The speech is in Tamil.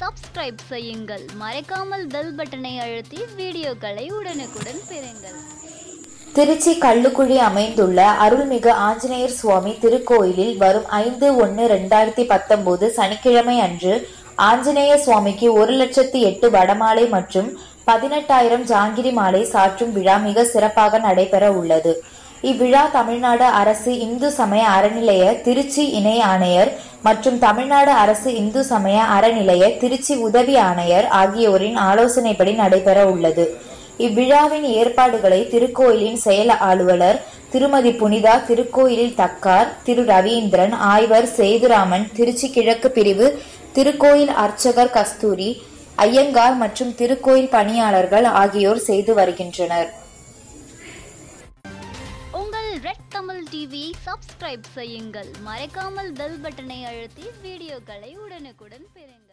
சப்ஸ்கிரைப் செய்யுங்கள். மறக்காமல் பெல் பட்டனை அழுத்தி வீடியோக்களை உடனுக்குடன் பெறுங்கள். திருச்சி கள்ளுக்குழி அமைந்துள்ள அருள்மிகு ஆஞ்சநேயர் சுவாமி திருக்கோயிலில் வரும் ஐந்து ஒன்று ரெண்டாயிரத்தி பத்தொன்பது சனிக்கிழமை அன்று ஆஞ்சநேய சுவாமிக்கு ஒரு லட்சத்தி எட்டு வடமாலை மற்றும் பதினெட்டாயிரம் ஜாங்கிரி மாலை சாற்றும் விழா மிக சிறப்பாக நடைபெற உள்ளது. இவ்விழா தமிழ்நாடு அரசு இந்து சமய அறநிலைய திருச்சி இணை ஆணையர் மற்றும் தமிழ்நாடு அரசு இந்து சமய அறநிலைய திருச்சி உதவி ஆணையர் ஆகியோரின் ஆலோசனைப்படி நடைபெற உள்ளது. இவ்விழாவின் ஏற்பாடுகளை திருக்கோயிலின் செயல் அலுவலர் திருமதி புனிதா திருக்கோயிலில் தக்கார் திரு ரவீந்திரன் ஆய்வர் சேதுராமன் திருச்சி கிழக்கு பிரிவு திருக்கோயில் அர்ச்சகர் கஸ்தூரி ஐயங்கார் மற்றும் திருக்கோயில் பணியாளர்கள் ஆகியோர் செய்து வருகின்றனர். தமிழ் டிவியை சப்ஸ்கிரைப் செய்யுங்கள். மறக்காமல் பெல் பட்டனை அழுத்தி வீடியோக்களை உடனுக்குடன் பெறுங்கள்.